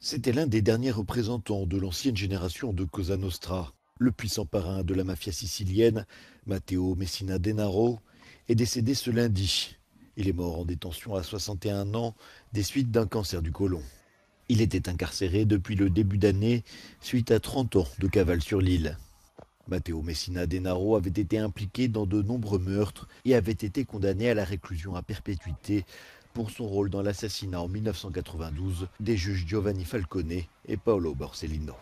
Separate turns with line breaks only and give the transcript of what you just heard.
C'était l'un des derniers représentants de l'ancienne génération de Cosa Nostra. Le puissant parrain de la mafia sicilienne, Matteo Messina Denaro, est décédé ce lundi. Il est mort en détention à 61 ans des suites d'un cancer du côlon. Il était incarcéré depuis le début d'année suite à 30 ans de cavale sur l'île. Matteo Messina Denaro avait été impliqué dans de nombreux meurtres et avait été condamné à la réclusion à perpétuité pour son rôle dans l'assassinat en 1992 des juges Giovanni Falcone et Paolo Borsellino.